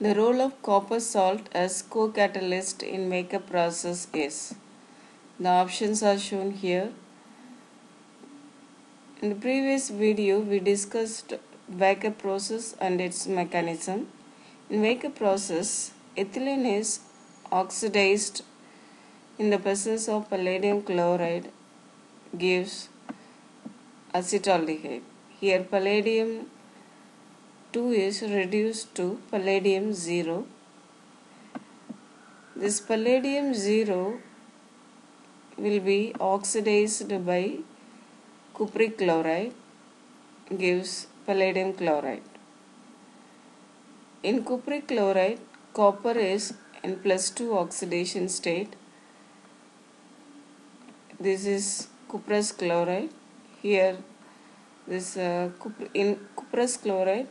The role of copper salt as co-catalyst in Wacker process is. The options are shown here. In the previous video, we discussed Wacker process and its mechanism. In Wacker process, ethylene is oxidized in the presence of palladium chloride gives acetaldehyde. Here palladium 2 is reduced to palladium 0. This palladium 0 will be oxidized by cupric chloride gives palladium chloride. In cupric chloride, copper is in plus 2 oxidation state. This is cuprous chloride. Here, this uh, in cuprous chloride,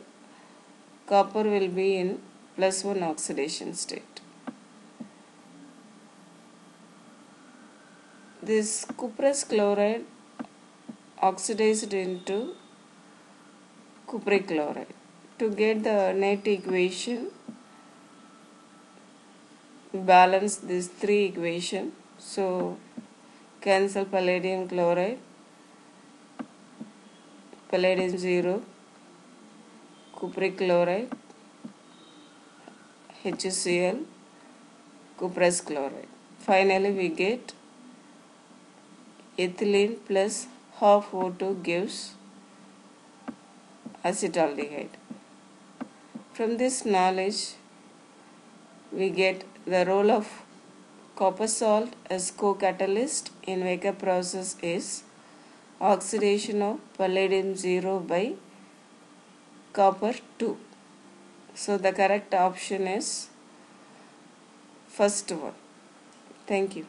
copper will be in plus 1 oxidation state. This cuprous chloride oxidized into cupric chloride. To get the net equation, balance these three equation. So cancel palladium chloride, palladium 0, cupric chloride, HCl, cuprous chloride. Finally we get ethylene plus half O2 gives acetaldehyde. From this knowledge, we get the role of copper salt as co-catalyst in Wacker process is oxidation of palladium 0 by copper 2. So the correct option is first one. Thank you.